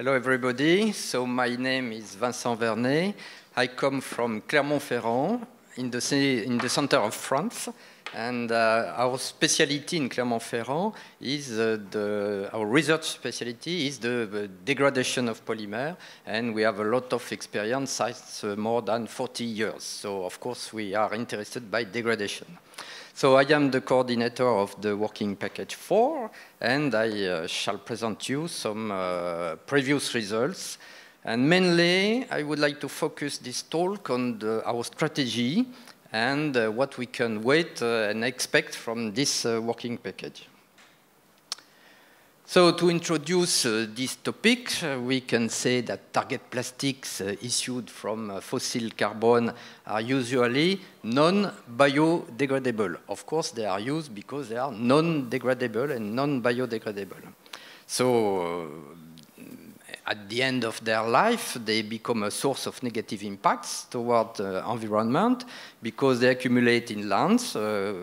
Hello, everybody. So my name is Vincent Verney. I come from Clermont-Ferrand in the, in the center of France. And uh, our specialty in Clermont-Ferrand is uh, the, our research specialty is the, the, degradation of polymer, and we have a lot of experience since uh, more than 40 years. So of course we are interested by degradation. So I am the coordinator of the working package 4, and I uh, shall present you some uh, previous results. And mainly, I would like to focus this talk on the, our strategy and uh, what we can wait uh, and expect from this uh, working package. So to introduce uh, this topic, uh, we can say that target plastics uh, issued from fossil carbon are usually non-biodegradable. Of course, they are used because they are non-degradable and non-biodegradable. So at the end of their life, they become a source of negative impacts toward the environment because they accumulate in lands uh,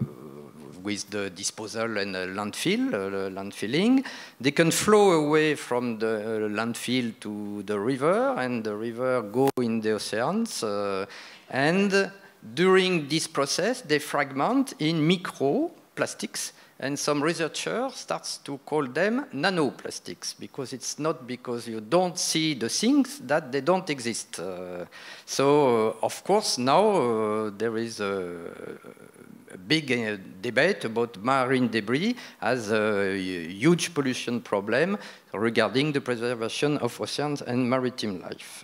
with the disposal and landfill, uh, landfilling. They can flow away from the uh, landfill to the river, and the river go in the oceans. Uh, and during this process, they fragment in micro plastics and some researchers starts to call them nanoplastics because it's not because you don't see the things that they don't exist. Uh, so, uh, of course, now uh, there is a big uh, debate about marine debris as a huge pollution problem regarding the preservation of oceans and maritime life.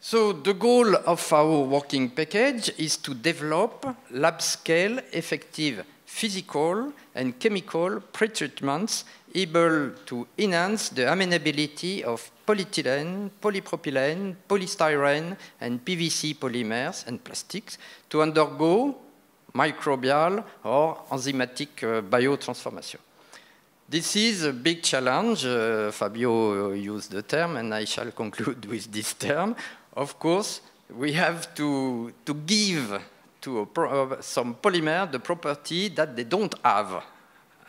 So the goal of our working package is to develop lab-scale effective physical and chemical pretreatments able to enhance the amenability of polyethylene, polypropylene, polystyrene, and PVC polymers and plastics to undergo microbial or enzymatic uh, biotransformation. This is a big challenge. Uh, Fabio used the term, and I shall conclude with this term. Of course, we have to, to give to uh, some polymer the property that they don't have.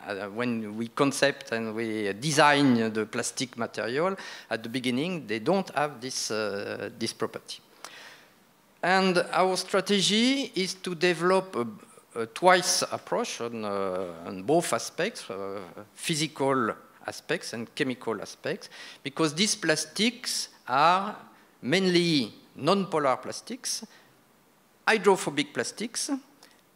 Uh, when we concept and we design the plastic material at the beginning, they don't have this, uh, this property. And our strategy is to develop a, a twice approach on, uh, on both aspects, uh, physical aspects and chemical aspects, because these plastics are mainly non-polar plastics, hydrophobic plastics,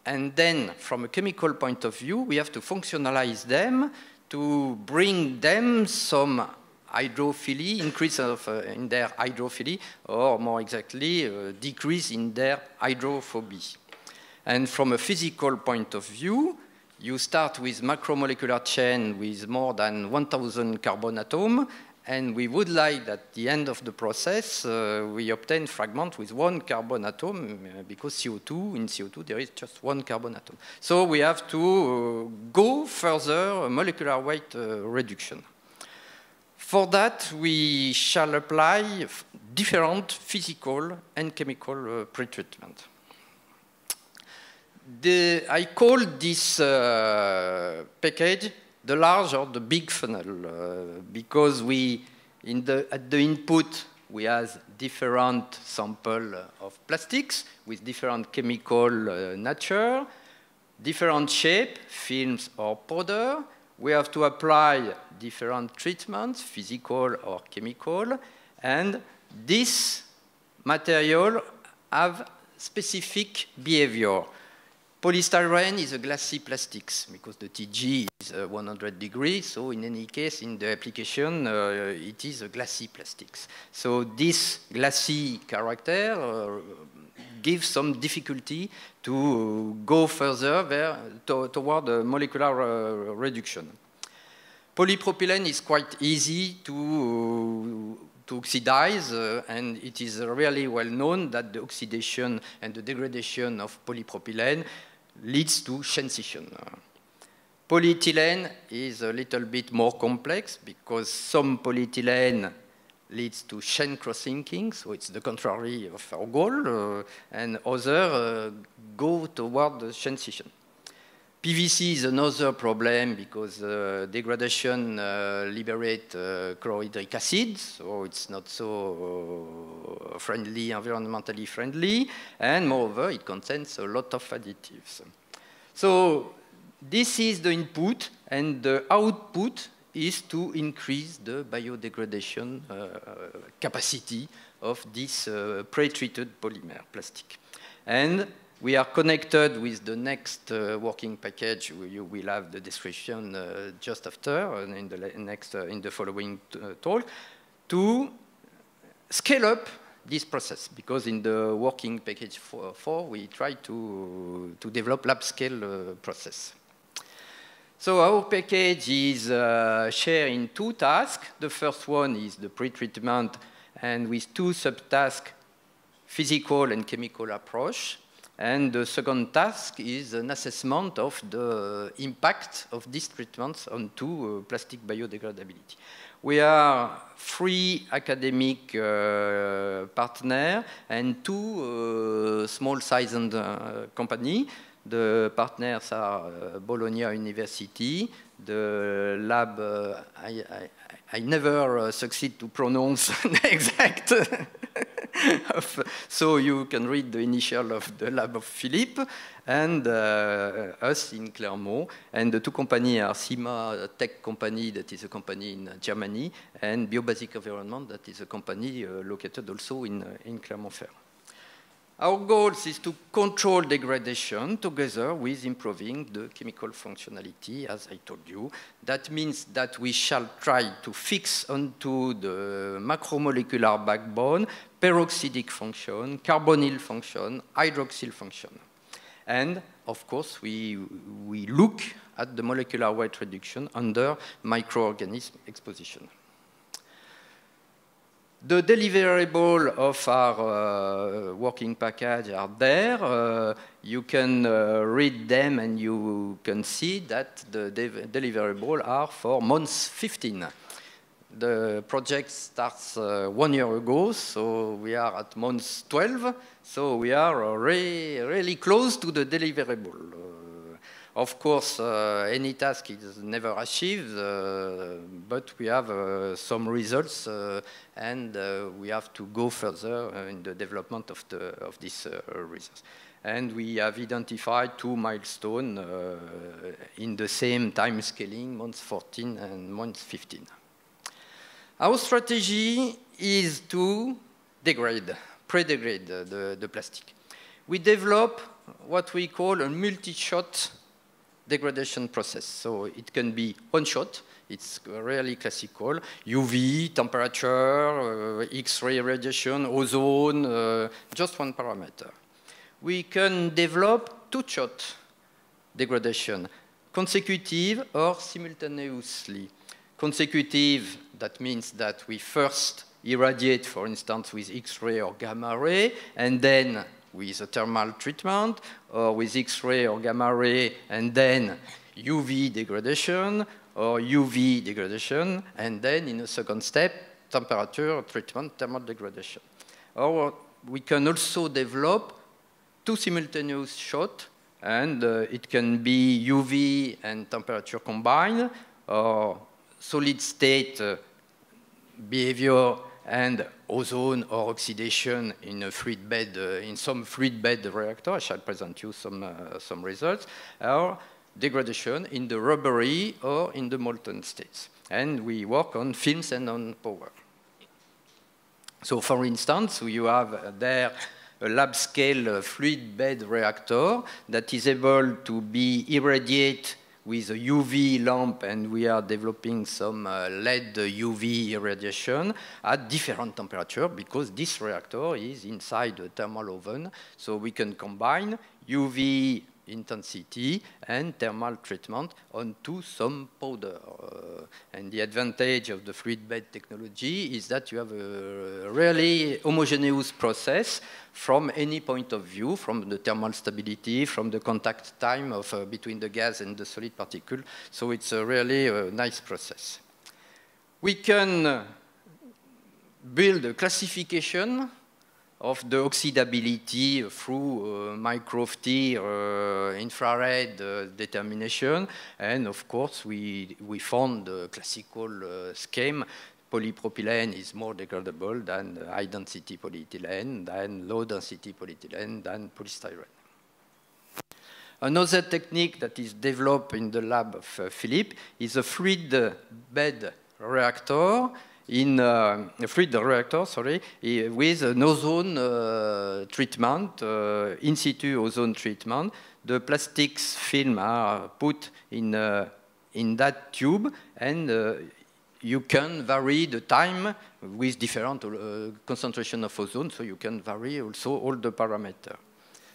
and then from a chemical point of view, we have to functionalize them to bring them some hydrophily, increase of, uh, in their hydrophily, or more exactly, uh, decrease in their hydrophobia. And from a physical point of view, you start with macromolecular chain with more than 1,000 carbon atoms, and we would like that at the end of the process, uh, we obtain fragment with one carbon atom, uh, because CO2, in CO2 there is just one carbon atom. So we have to uh, go further molecular weight uh, reduction. For that, we shall apply different physical and chemical uh, pretreatment. The, I call this uh, package the large or the big funnel, uh, because we, in the, at the input, we have different sample of plastics with different chemical uh, nature, different shape, films or powder. We have to apply different treatments, physical or chemical, and this material have specific behavior. Polystyrene is a glassy plastics because the TG is uh, 100 degrees. So in any case, in the application, uh, it is a glassy plastics. So this glassy character uh, gives some difficulty to go further there to, toward molecular uh, reduction. Polypropylene is quite easy to to oxidize, uh, and it is really well known that the oxidation and the degradation of polypropylene leads to chain scission. Polyethylene is a little bit more complex because some polyethylene leads to chain cross-linking, so it's the contrary of our goal, uh, and other uh, go toward the chain scission. PVC is another problem because uh, degradation uh, liberate uh, chlorhydric acid, so it's not so uh, friendly, environmentally friendly, and moreover, it contains a lot of additives. So this is the input, and the output is to increase the biodegradation uh, capacity of this uh, pre-treated polymer plastic. And we are connected with the next uh, working package. You will have the description uh, just after, uh, in the next, uh, in the following uh, talk, to scale up this process. Because in the working package four, four we try to to develop lab scale uh, process. So our package is shared in two tasks. The first one is the pre-treatment, and with two subtasks, physical and chemical approach. And the second task is an assessment of the impact of these treatments onto uh, plastic biodegradability. We are three academic uh, partners and two uh, small-sized uh, companies. The partners are uh, Bologna University, the lab, uh, I, I, I, never succeed to pronounce the exact so you can read the initial of the lab of Philippe and uh, us in Clermont. And the two companies are CIMA Tech Company, that is a company in Germany, and Biobasic Environment, that is a company uh, located also in, uh, in Clermont-Ferrand. Our goal is to control degradation together with improving the chemical functionality, as I told you. That means that we shall try to fix onto the macromolecular backbone peroxidic function, carbonyl function, hydroxyl function. And of course, we, we look at the molecular weight reduction under microorganism exposition. The deliverable of our uh, working package are there. Uh, you can uh, read them and you can see that the deliverable are for month 15. The project starts uh, one year ago, so we are at month 12, so we are really, really close to the deliverable. Uh, of course, uh, any task is never achieved, uh, but we have uh, some results and we have to go further in the development of, the, of these results. And we have identified two milestones in the same time scaling, month 14 and month 15. Our strategy is to degrade, pre-degrade the, the plastic. We develop what we call a multi-shot degradation process. So it can be one shot, it's really classical, UV, temperature, uh, X-ray radiation, ozone, uh, just one parameter. We can develop two-shot degradation, consecutive or simultaneously. Consecutive, that means that we first irradiate, for instance, with X-ray or gamma ray, and then with a thermal treatment or with X-ray or gamma ray and then UV degradation or UV degradation and then in a second step temperature treatment, thermal degradation. Or we can also develop two simultaneous shots and uh, it can be UV and temperature combined or solid state uh, behavior and ozone or oxidation in a fluid bed, uh, in some fluid bed reactor. I shall present you some, uh, some results, or degradation in the rubbery or in the molten states. And we work on films and on power. So for instance, you have there a lab-scale fluid bed reactor that is able to be irradiate with a UV lamp and we are developing some uh, LED UV irradiation at different temperature because this reactor is inside a thermal oven. So we can combine UV intensity and thermal treatment onto some powder. Uh, and the advantage of the fluid bed technology is that you have a really homogeneous process from any point of view, from the thermal stability, from the contact time of, uh, between the gas and the solid particle. So it's a really uh, nice process. We can build a classification of the oxidability through uh, micro-FT uh, infrared uh, determination. And of course, we, we found the classical uh, scheme. Polypropylene is more degradable than high-density polyethylene, than low-density polyethylene, than polystyrene. Another technique that is developed in the lab of uh, Philippe is a fluid bed reactor in a fluid reactor, sorry, with an ozone uh, treatment, uh, in situ ozone treatment. The plastics film are put in, uh, in that tube and uh, you can vary the time with different uh, concentration of ozone, so you can vary also all the parameters.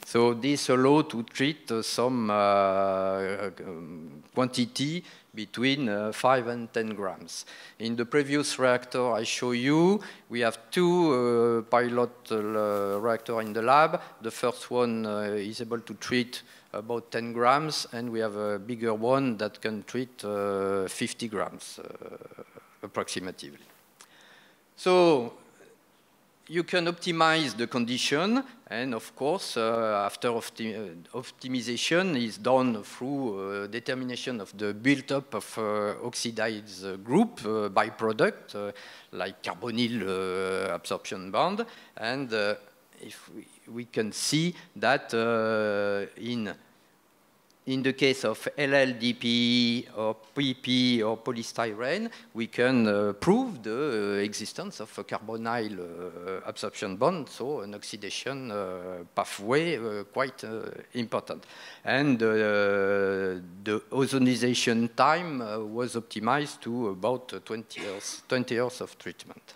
So this allows to treat some quantity between uh, 5 and 10 grams. In the previous reactor I show you, we have two uh, pilot uh, reactor in the lab. The first one uh, is able to treat about 10 grams, and we have a bigger one that can treat uh, 50 grams uh, approximately. So you can optimize the condition, and of course, uh, after opti uh, optimization is done through uh, determination of the build-up of uh, oxidized uh, group uh, byproduct, like carbonyl absorption bond, and if we, we, can see that in in the case of LLDP or PP or polystyrene, we can uh, prove the uh, existence of a carbonyl uh, absorption bond, so an oxidation uh, pathway uh, quite uh, important. And the ozonization time was optimized to about 20 years, 20 years of treatment.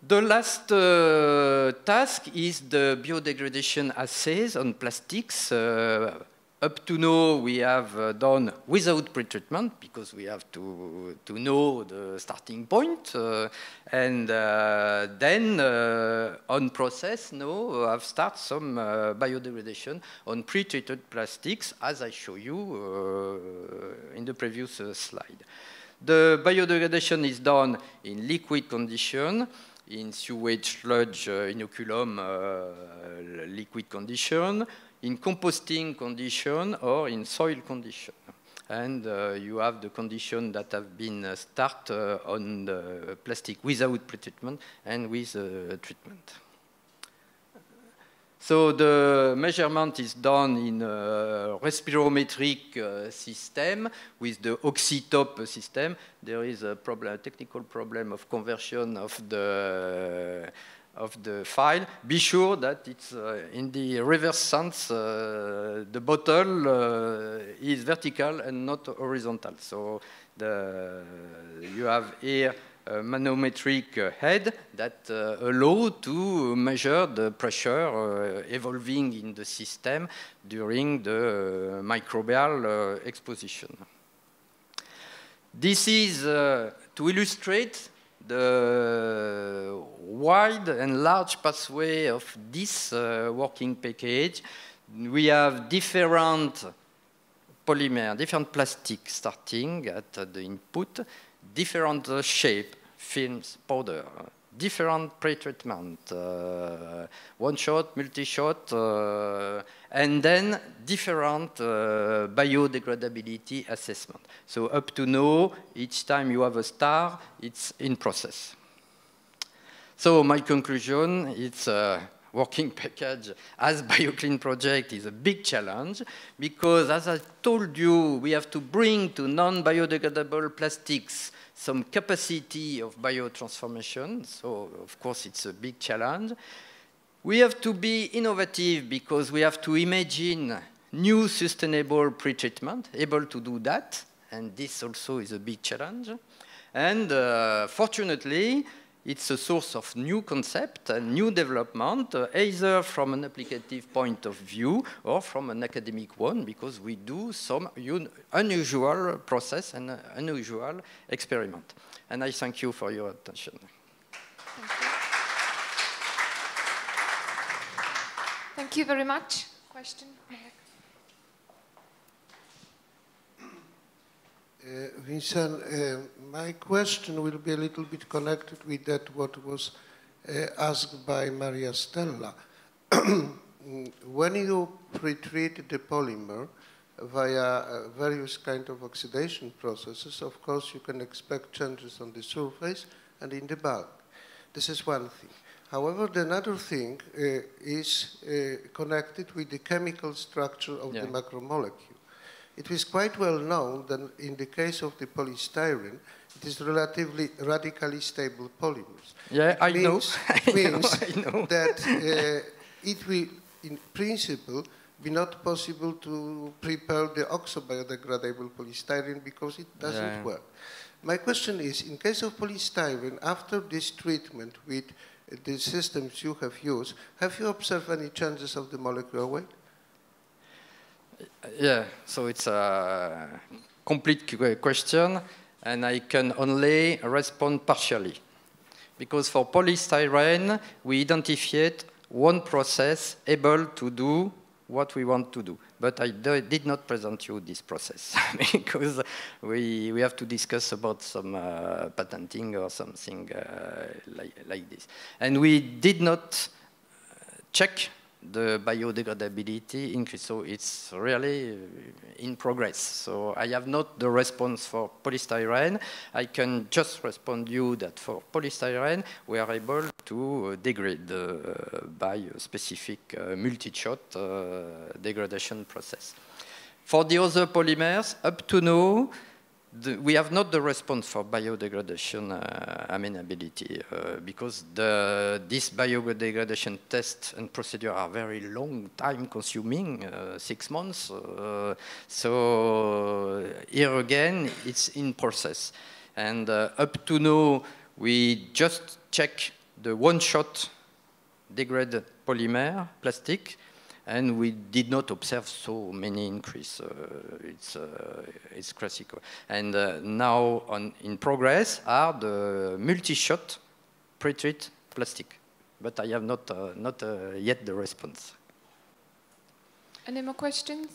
The last uh, task is the biodegradation assays on plastics. Uh, up to now, we have uh, done without pretreatment because we have to, to know the starting point. Uh, and uh, then uh, on process, now I've started some biodegradation on pretreated plastics, as I show you in the previous slide. The biodegradation is done in liquid condition in sewage sludge uh, inoculum uh, liquid condition, in composting condition, or in soil condition. And uh, you have the condition that have been start on the plastic without pretreatment and with treatment. So the measurement is done in a respirometric uh, system with the OxiTop system. There is a, problem, a technical problem of conversion of the of the file. Be sure that it's uh, in the reverse sense. Uh, the bottle uh, is vertical and not horizontal. So the, you have here manometric uh, head that uh, allow to measure the pressure uh, evolving in the system during the microbial exposition. This is to illustrate the wide and large pathway of this uh, working package. We have different polymer, different plastic starting at the input, different uh, shape, films, powder, different pre-treatment, uh, one shot, multi-shot, uh, and then different uh, biodegradability assessment. So up to now, each time you have a star, it's in process. So my conclusion, it's a working package as BioClean project is a big challenge because as I told you, we have to bring to non-biodegradable plastics some capacity of biotransformation. So, of course, it's a big challenge. We have to be innovative because we have to imagine new sustainable pretreatment, able to do that. And this also is a big challenge. And uh, fortunately, it's a source of new concept and new development, uh, either from an applicative point of view or from an academic one, because we do some unusual process and uh, unusual experiment. And I thank you for your attention. Thank you, thank you very much. Question? Vincent, uh, my question will be a little bit connected with that what was uh, asked by Maria Stella. when you pretreat the polymer via uh, various kind of oxidation processes, of course you can expect changes on the surface and in the bulk. This is one thing. However, the another thing uh, is uh, connected with the chemical structure of yeah. the macromolecule. It is quite well known that in the case of the polystyrene, it is relatively radically stable polymers. Yeah, I means, know. I means know, I know. that uh, it will, in principle, be not possible to prepare the oxo-biodegradable polystyrene because it doesn't yeah. work. My question is, in case of polystyrene, after this treatment with the systems you have used, have you observed any changes of the molecular weight? Yeah, so it's a complete question, and I can only respond partially. Because for polystyrene, we identified one process able to do what we want to do. But I did not present you this process because we, we have to discuss about some uh, patenting or something uh, like, like this. And we did not check the biodegradability increase. So it's really uh, in progress. So I have not the response for polystyrene. I can just respond you that for polystyrene, we are able to uh, degrade uh, by a specific uh, multi-shot uh, degradation process. For the other polymers, up to now, the, we have not the response for biodegradation uh, amenability uh, because the, this biodegradation test and procedure are very long time consuming, uh, six months. Uh, so here again, it's in process. And uh, up to now, we just check the one-shot degraded polymer plastic and we did not observe so many increase. Uh, it's, uh, it's classical. And uh, now on, in progress are the multi-shot pre-treat plastic. But I have not, not yet the response. Any more questions?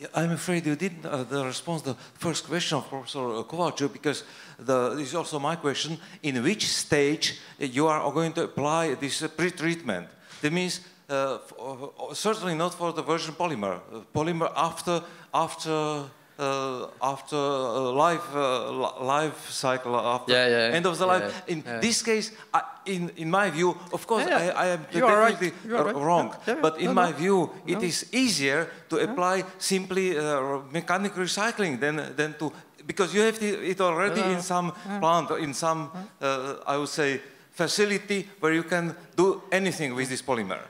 Yeah, I'm afraid you didn't uh, the response the first question of Professor Kovalchuk because the, this is also my question. In which stage you are going to apply this uh, pre-treatment? That means uh, uh certainly not for the virgin polymer. Uh, polymer after after uh, after uh, life uh, life cycle after yeah, yeah, end of the life. In this case, I, in in my view, of course, I, I, am you definitely right. wrong. But in no, my no. view, it no. is easier to apply simply mechanical recycling than than to because you have it already in some plant, in some I would say facility where you can do anything with this polymer.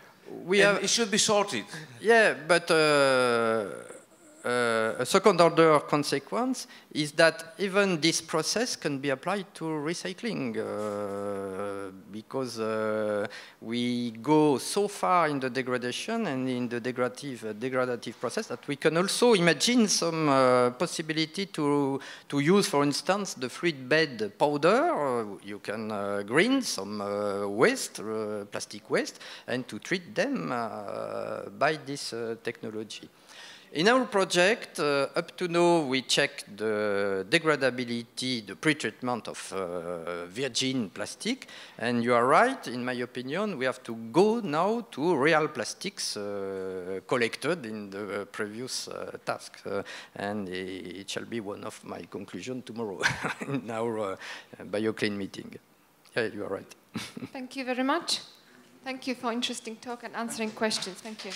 We and have, it should be sorted. Yeah, but. Uh, uh, a second order consequence is that even this process can be applied to recycling uh, because uh, we go so far in the degradation and in the degradative, uh, degradative process that we can also imagine some uh, possibility to, to use, for instance, the fluid bed powder. you can grind some waste, plastic waste, and to treat them by this technology. In our project, uh, up to now, we checked the degradability, the pretreatment of uh, virgin plastic. And you are right, in my opinion, we have to go now to real plastics uh, collected in the previous uh, task. Uh, and it shall be one of my conclusions tomorrow in our uh, BioClean meeting. Yeah, you are right. Thank you very much. Thank you for interesting talk and answering questions. Thank you.